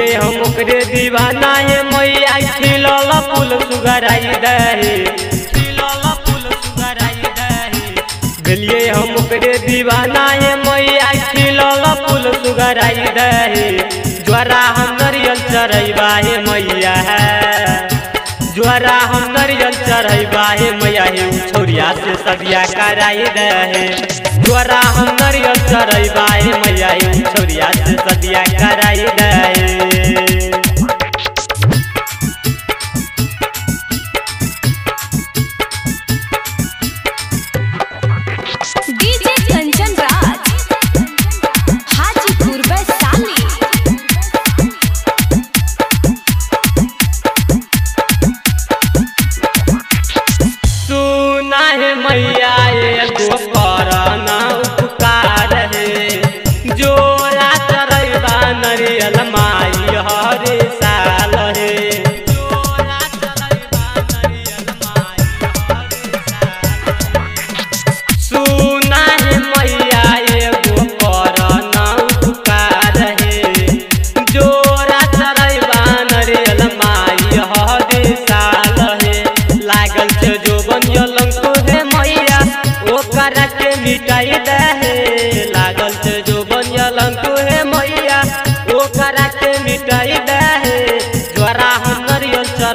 ओकरे दीवाना है मैया खिलल फूल सुगराई दे खिलल फूल सुगराई दे भेलिए हम ओकरे दीवाना है मैया खिलल फूल सुगराई दे ज्वारा हम नरियल चढ़ैबा हे मैया ज्वारा हम नरियल चढ़ैबा हे मैया हे छौरिया से सदिया कराई दे ज्वारा हम नरियल चढ़ैबा हे मैया हे छौरिया से सदिया कराई दे मैया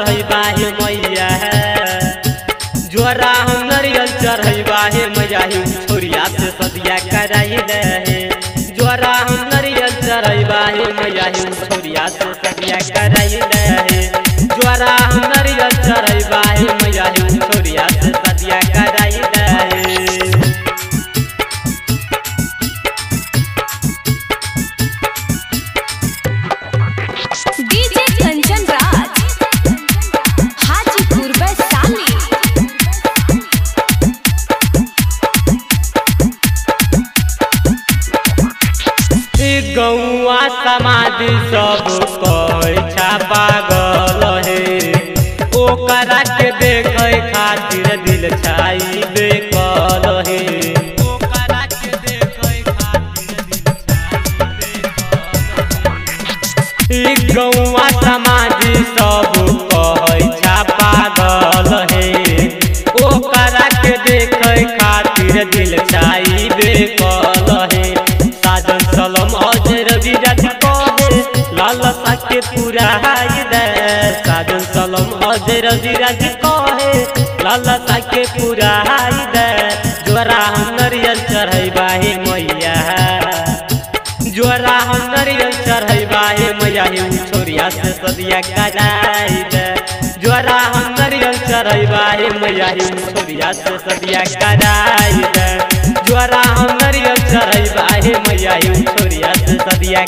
नरियल मैया है। ज्वारा हम नरियल चढ़ैबा बाहे मैया छोरिया से सदिया कराई दे जोरा हम नरियल चढ़ैबा बाहे मैया छोरिया से सदिया कराई दे समाज सब कैछा पागल हे। ओकरा के देखे खातिर दिल छाई बेकल हे। गौआ समाज सब कैछा पागल के पूरा हाई दे साजन सलम अजर विराज कहे, लाला लालसा के पूरा हाई दे जोरा हम नरियल चढ़ैबा हे मैया। जोरा हम नरियल चढ़ैबा हे मैया। हे छोरिया से सदिया कराई दे जोरा हम नरियल चढ़ैबा हे मैया। हे छोरिया से सदिया कराई दे जोरा हम नरियल चढ़ैबा हे मैया। हे छोरिया से सदिया